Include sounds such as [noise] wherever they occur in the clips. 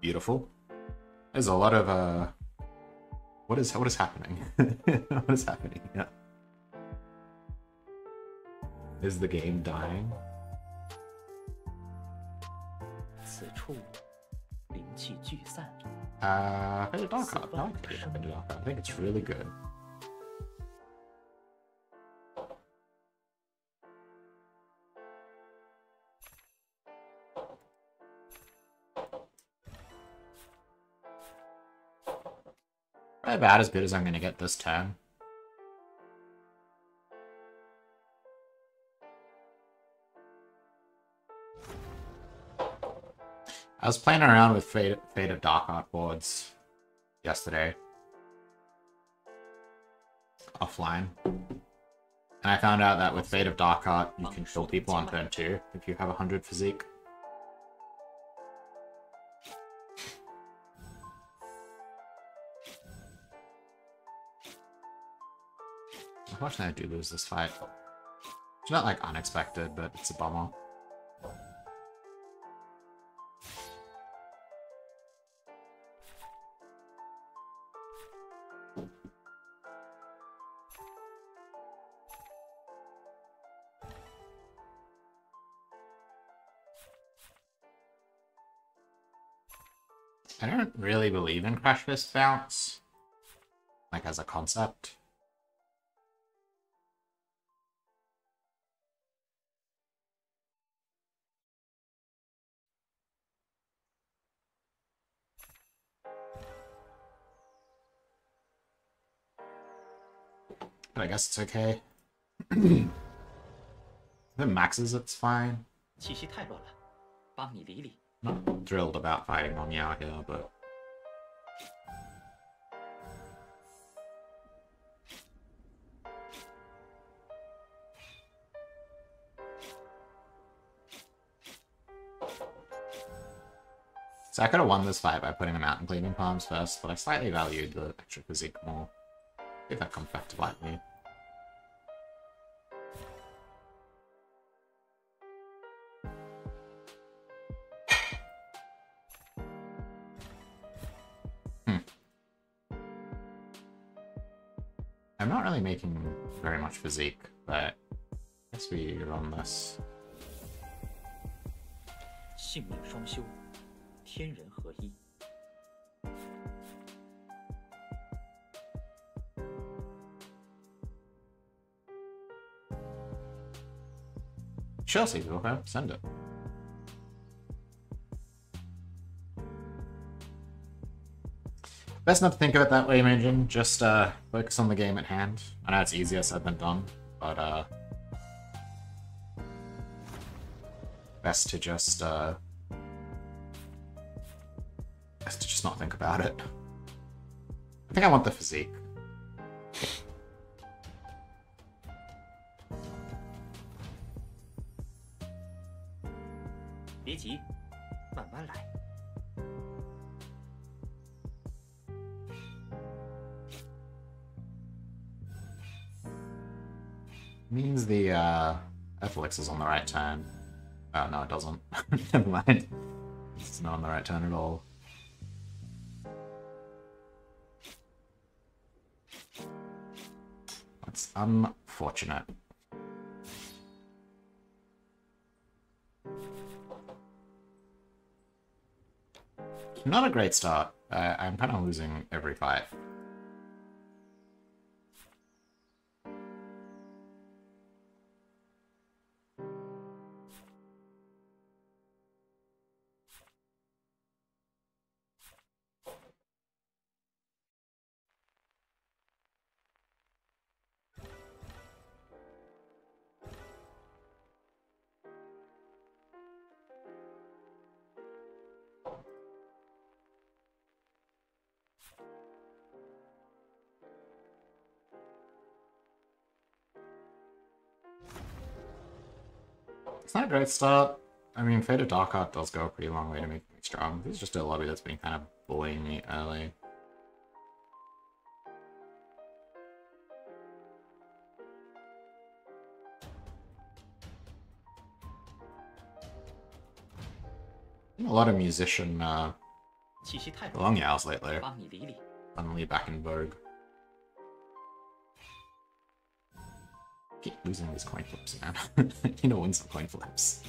Beautiful. There's a lot of uh what is what is happening? [laughs] what is happening? Yeah. Is the game dying? Uh, I, I, I, I think it's really good. About as good as I'm gonna get this turn. I was playing around with Fate, Fate of Dark Heart boards yesterday. Offline. And I found out that with Fate of Dark Heart, you can kill people on turn 2 if you have 100 physique. Unfortunately, I do lose this fight. It's not like unexpected, but it's a bummer. I don't really believe in Crash Fist Bounce. Like, as a concept. But I guess it's okay. [clears throat] it maxes, it's fine. Not thrilled about fighting on Yao here, but... So I could have won this fight by putting them out and Gleaming Palms first, but I slightly valued the extra physique more. If that comes back to bite me. I'm not really making very much physique, but I guess we run this. 性命双修，天人合一。 Chelsea, send it. Best not to think of it that way, Imagine. Just uh, focus on the game at hand. I know it's easier said than done, but uh, best to just uh, best to just not think about it. I think I want the physique. 别急，慢慢来。 Means the uh, Ethelix is on the right turn. Oh, no, it doesn't. [laughs] Never mind. It's not on the right turn at all. That's unfortunate. Not a great start. Uh, I'm kind of losing every fight. It's not a great start. I mean, Fate of Darkheart does go a pretty long way to make me strong. It's just a lobby that's been kind of bullying me early. a lot of musician uh, long hours lately. Finally back in vogue. Keep losing these coin flips, man. [laughs] you know, win some coin flips.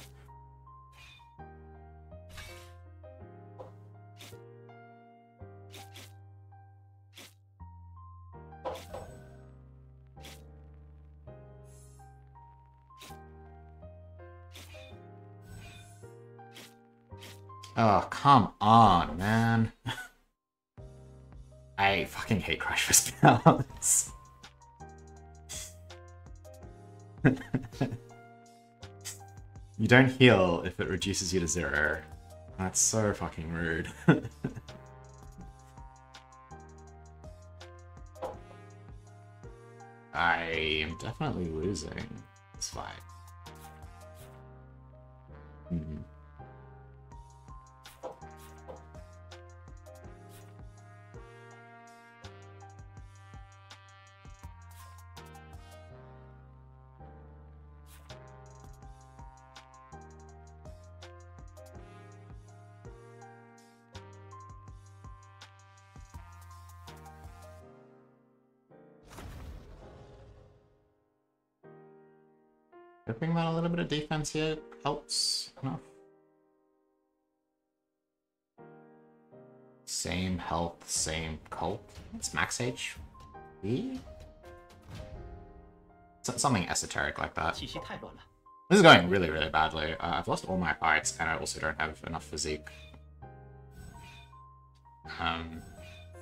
Oh, come on, man. [laughs] I fucking hate Crash for spells. You don't heal if it reduces you to zero. That's so fucking rude. [laughs] I am definitely losing this fight. here helps enough. Same health, same cult. It's max H. E? Something esoteric like that. This is going really, really badly. Uh, I've lost all my fights, and I also don't have enough physique. Um,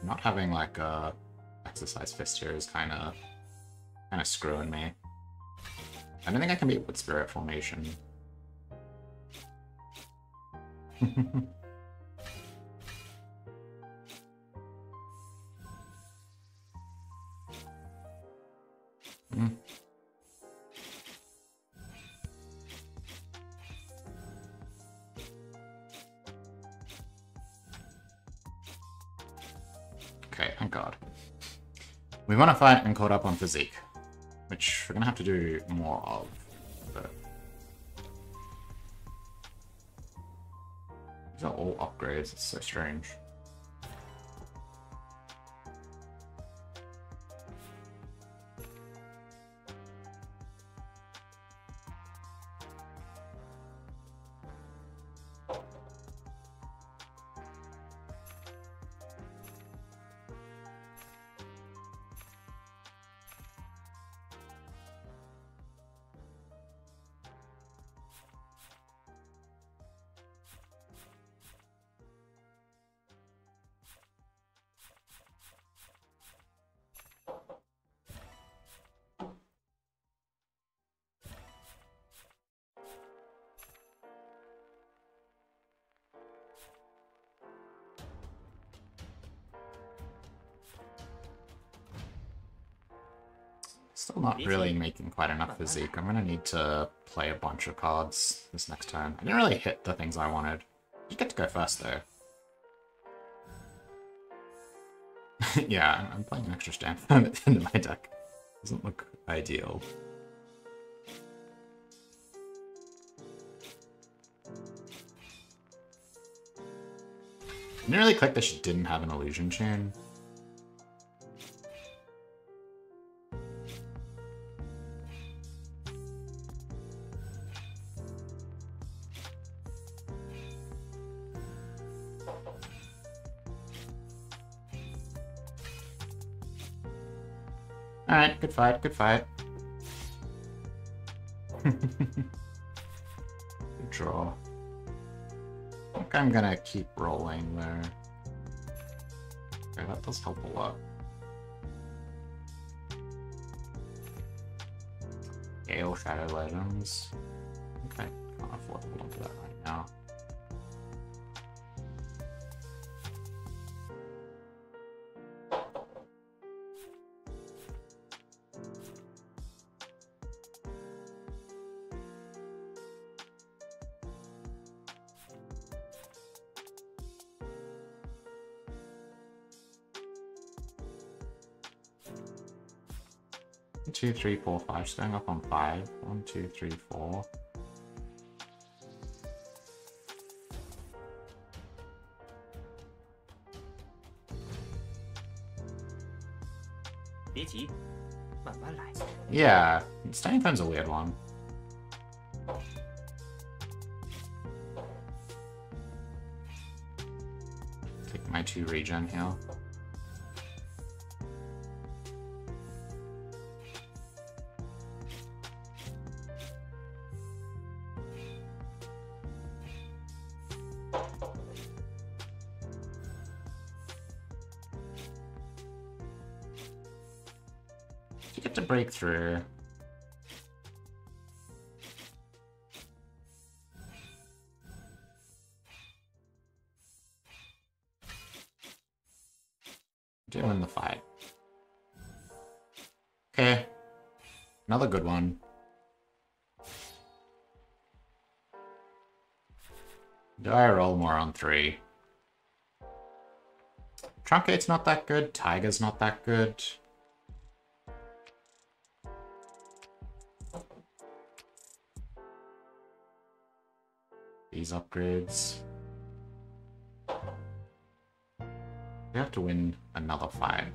not having like a exercise fist here is kind of kind of screwing me. I don't think I can beat with spirit formation. [laughs] Okay, thank God. We want to fight and caught up on physique, we're gonna have to do more of. But these are all upgrades. It's so strange. Still not really making quite enough physique. I'm gonna need to play a bunch of cards this next turn. I didn't really hit the things I wanted. You get to go first though. [laughs] yeah, I'm- playing an extra stand [laughs] at the end of my deck. Doesn't look ideal. Didn't really click that she didn't have an illusion chain. Alright, good fight, good fight. good [laughs] draw. I think I'm gonna keep rolling there. Okay, that does help a lot. Gale Shadow Legends. Okay, can't afford to hold on to that right now. three, four, five. Starting up on five. One, two, three, four. Yeah, Stein Fun's a weird one. Take my two regen here. To. Do win the fight. Okay. Another good one. Do I roll more on three? Truncate's not that good. Tiger's not that good. These upgrades. We have to win another fight.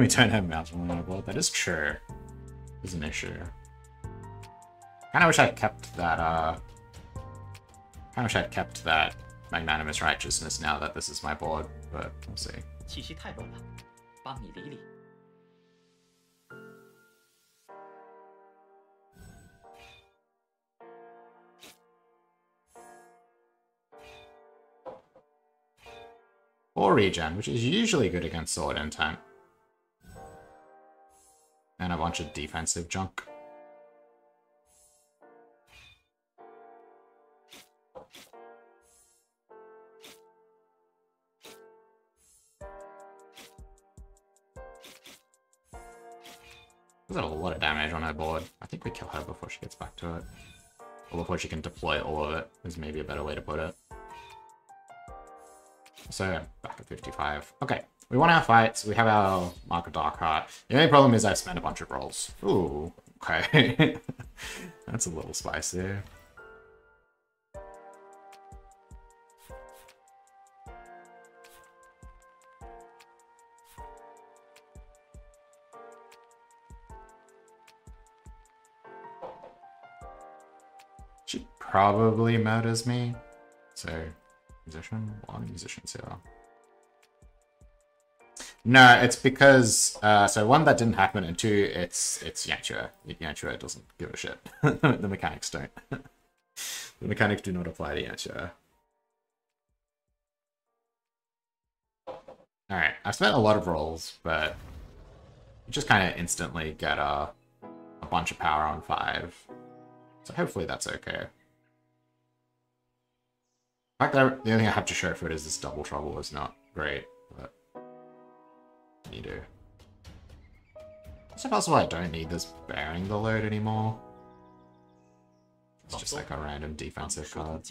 we don't have mountain on our board. That is true. Is an issue. Kinda wish I kept that, uh... Kinda wish I'd kept that magnanimous righteousness now that this is my board, but we'll see. 气息太乱了，帮你理理。 Or regen, which is usually good against sword intent. Bunch of defensive junk. There's a lot of damage on her board. I think we kill her before she gets back to it. Or before she can deploy all of it, is maybe a better way to put it. So, back at 55. Okay, we won our fights. We have our Mark of Dark Heart. The only problem is I've spent a bunch of rolls. Ooh, okay. [laughs] That's a little spicy. She probably murders me. So, musician? A lot of musicians here. No, it's because uh, so one that didn't happen, and two, it's it's Yantua. Yantua doesn't give a shit. [laughs] the mechanics don't. [laughs] the mechanics do not apply to Yantua. All right, I've spent a lot of rolls, but you just kind of instantly get a a bunch of power on five. So hopefully that's okay. The fact the only thing I have to show for it is this double trouble is not great, but Neato. It's possible I don't need this bearing the load anymore. It's just like a random defensive card.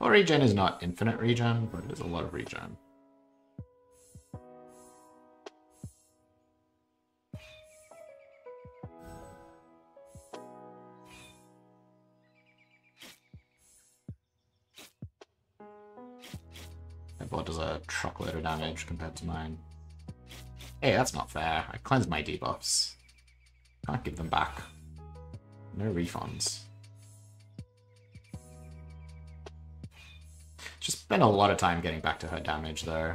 Well, regen is not infinite regen, but it is a lot of regen. Board does a truckload of damage compared to mine. Hey, that's not fair. I cleansed my debuffs. Can't give them back. No refunds. Just spent a lot of time getting back to her damage though.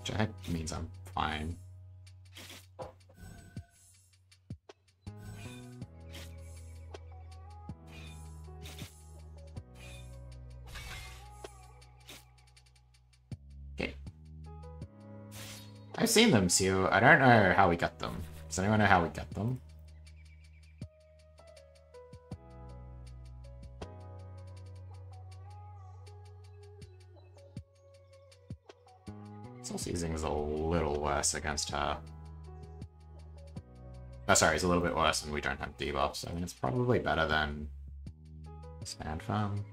Which I think means I'm fine. I've seen them, Sue. I don't know how we get them. Does anyone know how we get them? Seizing is a little worse against her. Oh, sorry, it's a little bit worse and we don't have debuffs. I mean, it's probably better than Stand Firm.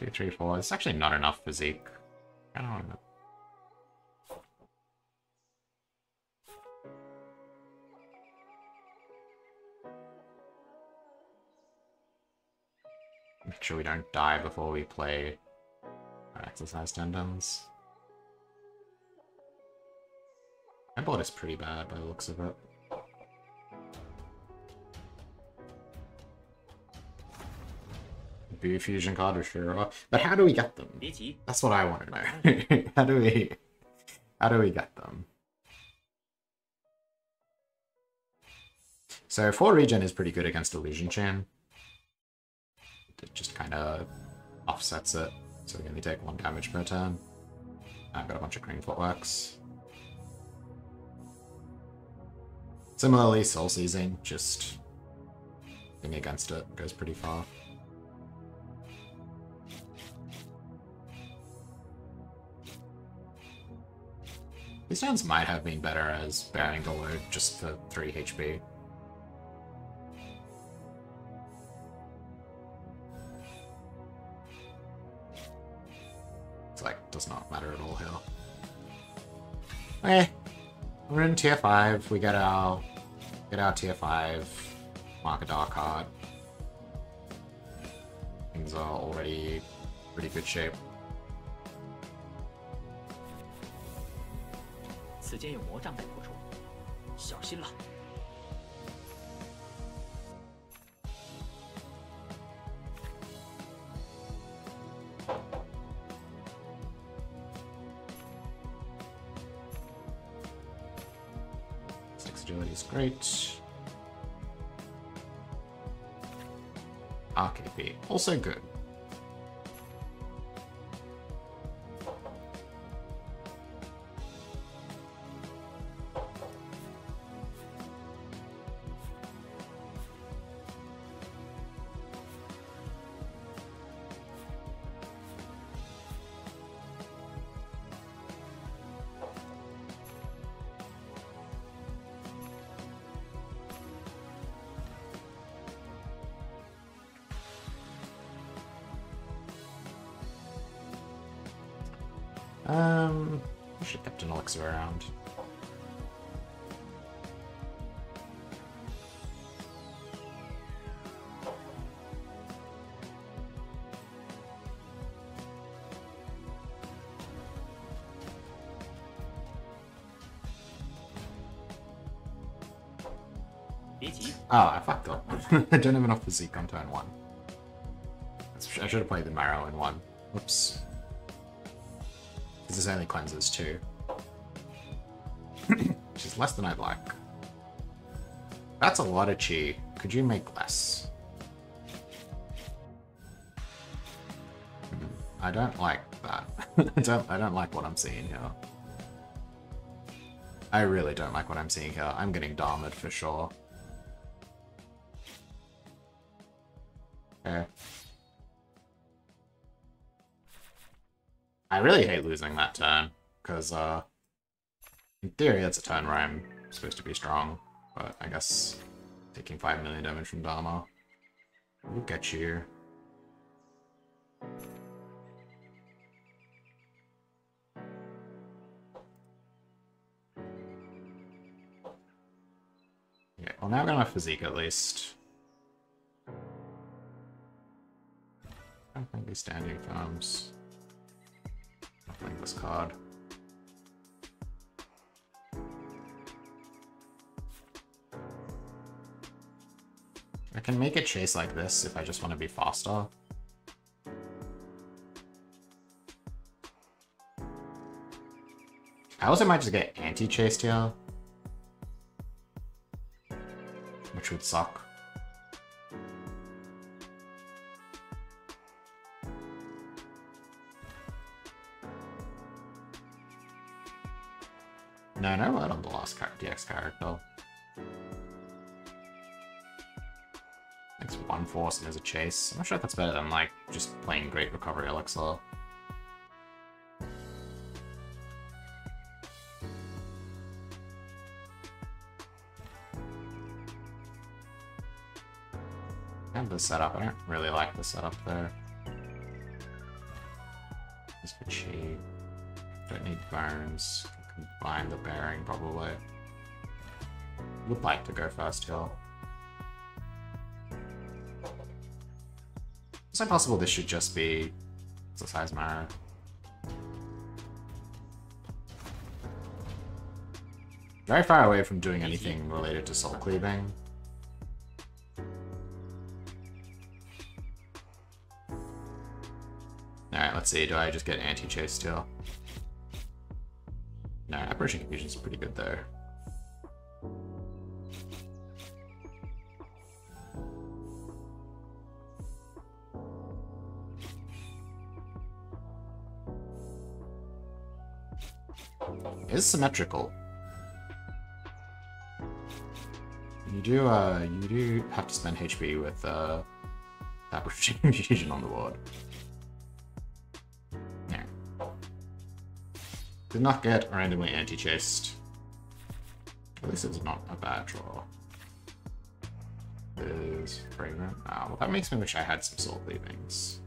Two, three, four. It's actually not enough physique. I don't know. Make sure we don't die before we play our exercise tendons. My board is pretty bad by the looks of it. Be fusion card for sure. But how do we get them? That's what I want to know. [laughs] [laughs] how do we how do we get them? So 4 regen is pretty good against Illusion Chain. It just kind of offsets it, so we only take one damage per turn. I've got a bunch of green footworks. Similarly, Soul Seizing, just being against it goes pretty far. These turns might have been better as bearing the load just for 3 HP. It's like, does not matter at all here. Okay, we're in tier 5, we get our, get our tier 5, mark a dark card. Things are already pretty good shape. 此间有魔障在扩充，小心了。Six agility is great. RKP, also good. Um, I should have kept an elixir around. Oh, I fucked up. [laughs] I don't have enough physique on turn one. I should have played the Marrow in one. Whoops. Because this only cleanses two. [coughs] Which is less than I'd like. That's a lot of chi. Could you make less? Hmm, I don't like that. [laughs] I don't I don't like what I'm seeing here. I really don't like what I'm seeing here. I'm getting Dharma'd for sure. Really hate losing that turn, because, uh, in theory, that's a turn where I'm supposed to be strong, but I guess taking 5 million damage from Dama will get you. Okay, well now I'm gonna physique at least. I think these standing firms. I'll this card. I can make a chase like this if I just want to be faster. I also might just get anti-chased here. Which would suck. DX character. Thanks one force and there's a chase. I'm not sure if that's better than like just playing Great Recovery Elixir. And the setup, I don't really like the setup there. Just for cheap. Don't need bones. Combine the bearing probably. Would like to go first hill. It's impossible this should just be exercise mirror. Very far away from doing anything related to soul cleaving. Alright, let's see. Do I just get anti-chase still? No, Apparition Confusion is pretty good there. Is symmetrical. You do, uh, you do have to spend HP with, uh, Confusion [laughs] on the board. Did not get randomly anti-chased. At least it's not a bad draw. Is fragrant. Ah, well that makes me wish I had some soul cleavings.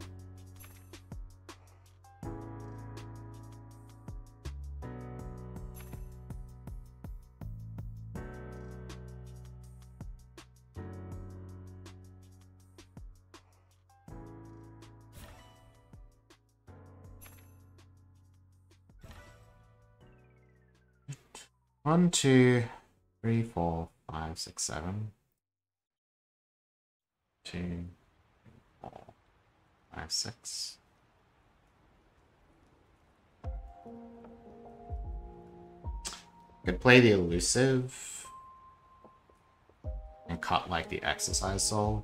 One, two, three, four, five, six, seven. Two, four, five, six. Could play the elusive and cut like the exercise soul.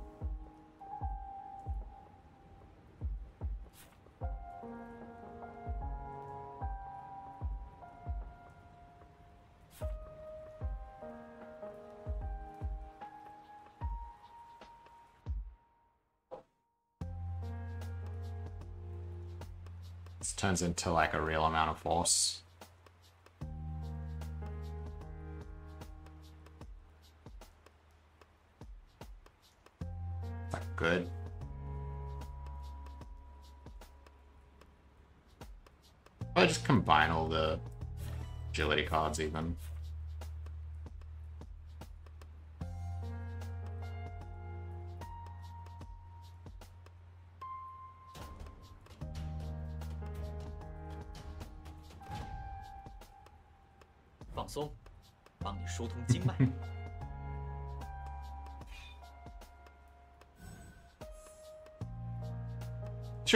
This turns into like a real amount of force. Good? I just combine all the agility cards even.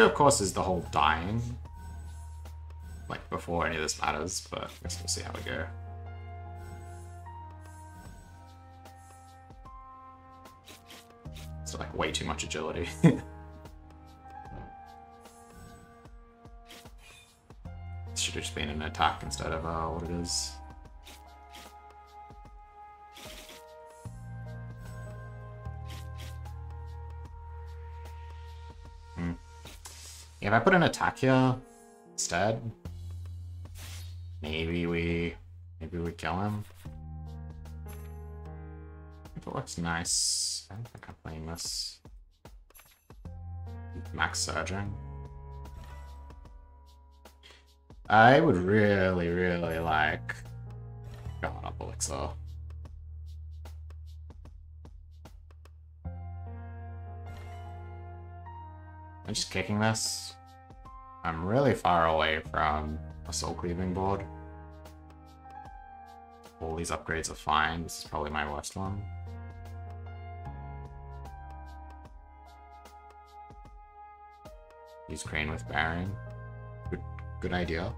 Of course, is the whole dying. Like, before any of this matters, but I guess we'll see how we go. It's like way too much agility. [laughs] Should have just been an attack instead of uh, what it is. If I put an attack here instead, maybe we maybe we kill him. If it looks nice, I don't think I'm playing this. Max surging. I would really, really like Guard Up Elixir. I'm just kicking this. I'm really far away from a soul cleaving board. All these upgrades are fine. This is probably my worst one. Use Crane with Baron. Good, good idea.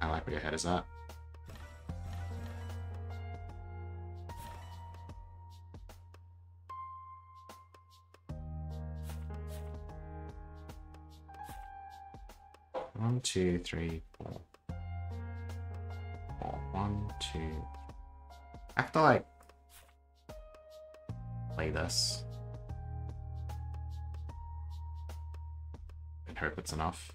I like where your head is at. One, two, three, four. four. One, two. I have to like play this. And hope it's enough.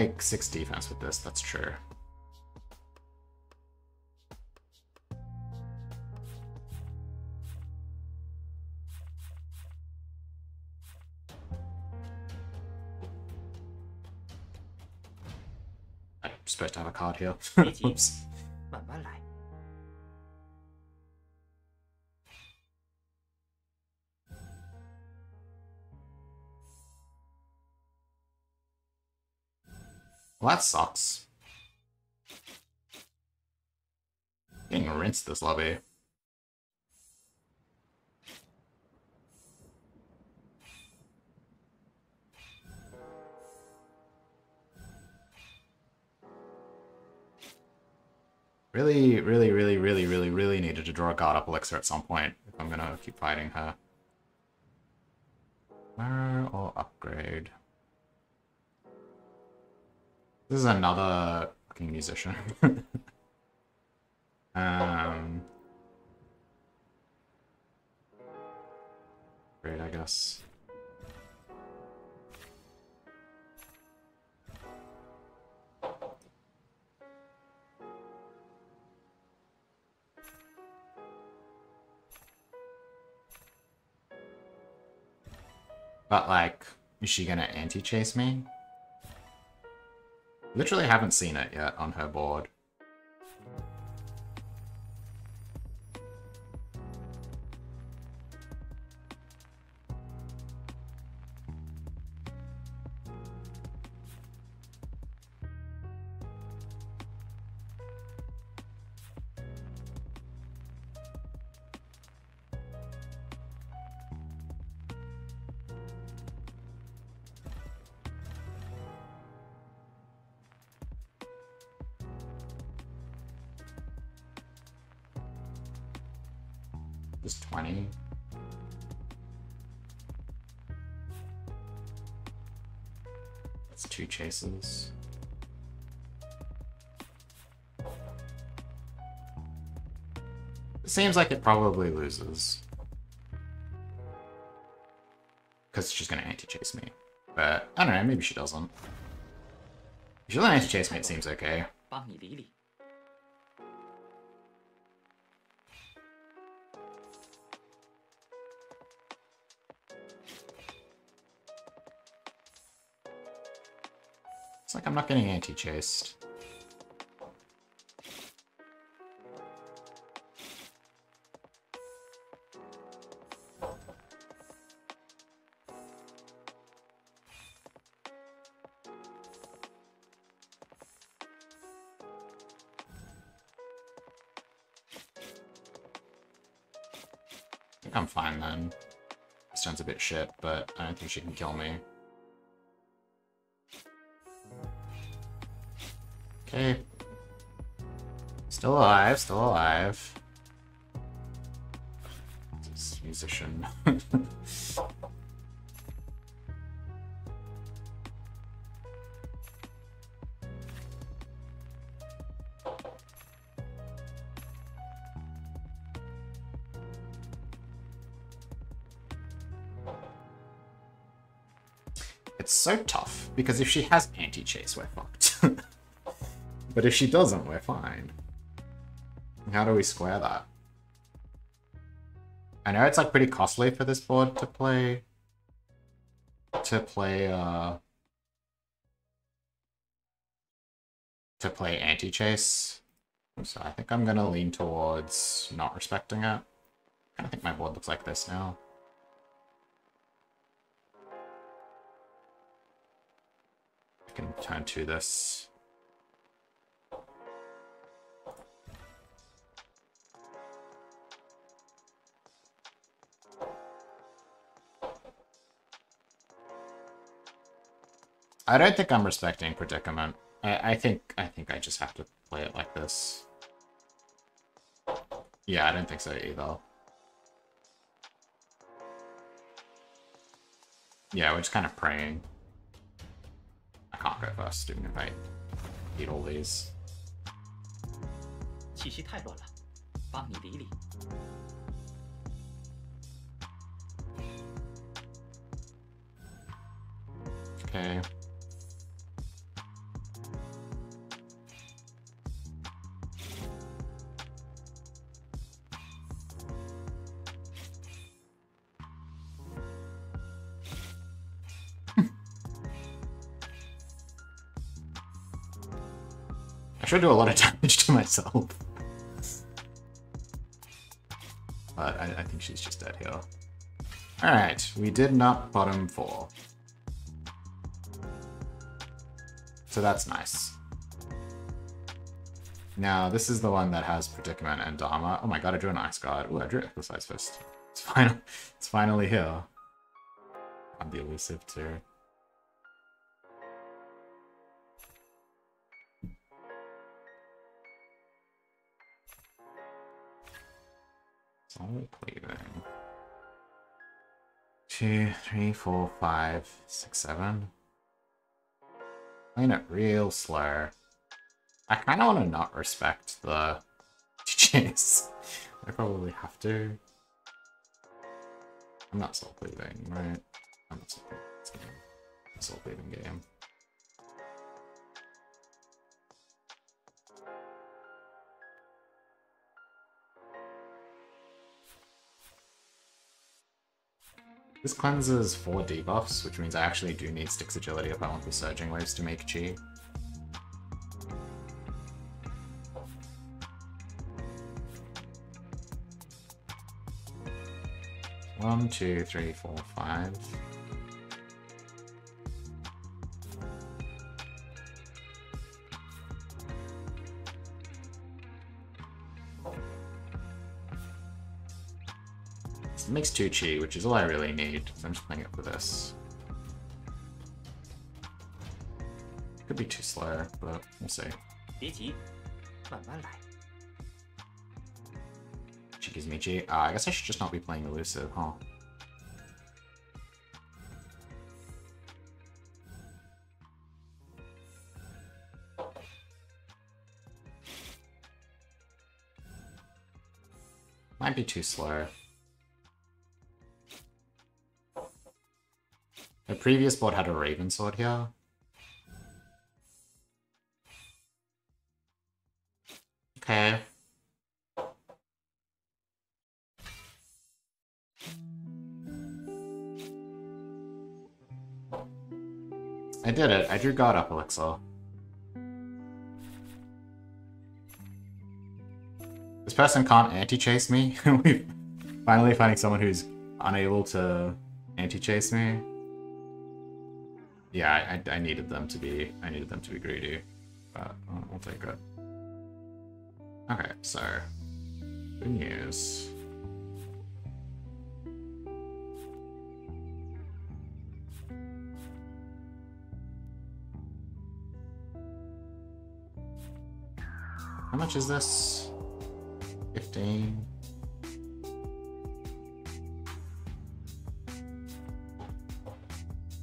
Make 6 defense with this, that's true. I'm supposed to have a card here. [laughs] Oops. Well, that sucks. Getting rinsed this lobby. Really, really, really, really, really, really needed to draw a guard up elixir at some point if I'm gonna keep fighting her. Mirror or upgrade? This is another fucking musician. [laughs] um, great, I guess. But like, is she gonna anti-chase me? Literally haven't seen it yet on her board. Just 20. That's two chases. It seems like it probably loses. Because she's gonna anti-chase me. But, I don't know, maybe she doesn't. If she'll anti-chase me, it seems okay. It's like I'm not getting anti-chased. I think I'm fine then. This sounds a bit shit, but I don't think she can kill me. Still alive, still alive. This musician. [laughs] It's so tough, because if she has anti-chase, we're fucked. [laughs] But if she doesn't, we're fine. How do we square that? I know it's like pretty costly for this board to play to play uh to play anti-chase. So I think I'm gonna lean towards not respecting it. I think my board looks like this now. I can turn to this. I don't think I'm respecting predicament. I, I think I think I just have to play it like this. Yeah, I don't think so either. Yeah, we're just kind of praying. I can't go first, even if I eat all these. Okay. Should do a lot of [laughs] damage to myself. But I, I think she's just dead here. Alright, we did not bottom four. So that's nice. Now, this is the one that has Predicament and Dharma. Oh my god, I drew an Ice Guard. Oh, I drew Exercise Fist. It's, [laughs] final, it's finally here. On the elusive too. Soul cleaving. Two, three, four, five, six, seven. Playing it real slow. I kind of want to not respect the [laughs] chase. I probably have to. I'm not soul cleaving, right? I'm not soul cleaving. It's game. Soul cleaving game. This cleanses four debuffs, which means I actually do need Styx Agility if I want the Surging Waves to make Chi. One, two, three, four, five. It makes two chi, which is all I really need. So I'm just playing it for this. Could be too slow, but we'll see. Gives me Uh, I guess I should just not be playing elusive, huh? Might be too slow. Previous board had a Raven Sword here. Okay. I did it. I drew Guard Up Elixir. This person can't anti-chase me. [laughs] We're finally finding someone who's unable to anti-chase me. Yeah, I, I needed them to be I needed them to be greedy, but I'll, I'll take it. Okay, so good news. How much is this? 15.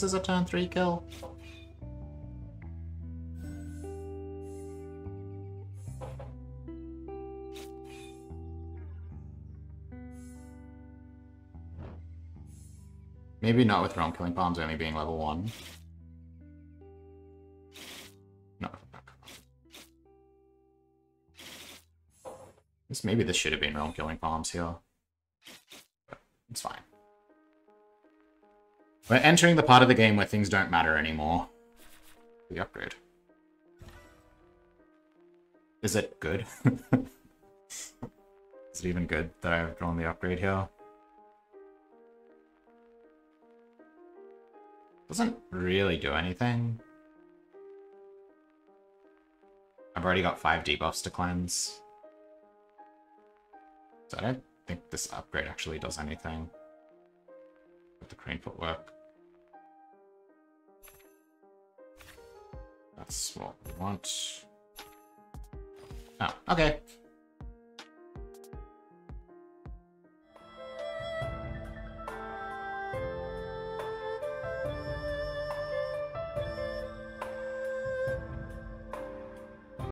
this is a turn three kill. Maybe not with Realm Killing Bombs only being level one. No. This maybe this should have been realm killing farms here. It's fine. We're entering the part of the game where things don't matter anymore. The upgrade. Is it good? [laughs] Is it even good that I've drawn the upgrade here? Doesn't really do anything. I've already got five debuffs to cleanse. So I don't think this upgrade actually does anything with the crane footwork. That's what we want. Oh, okay.